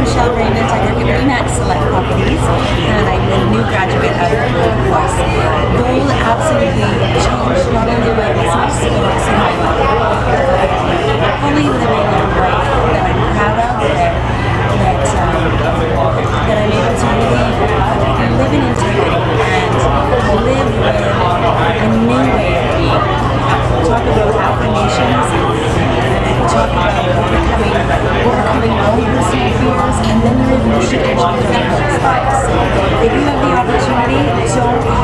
Michelle Raymond. I work at REMAX Select Properties, and I'm a new graduate of BOLD course. then you should watch them spikes. If you have the opportunity, don't